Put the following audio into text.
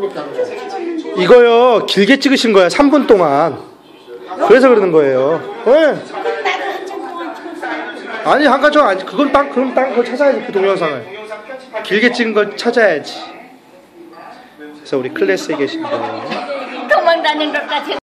그렇게 하는 거예요? 이거요 길게 찍으신 거야 3분 동안 그래서 그러는 거예요 네. 아니 한가정 아니 그건 딱 그럼 딱 그거 찾아야지 그 동영상을 길게 찍은 걸 찾아야지 그래서 우리 클래스에 계신 분 도망다니는 것까지.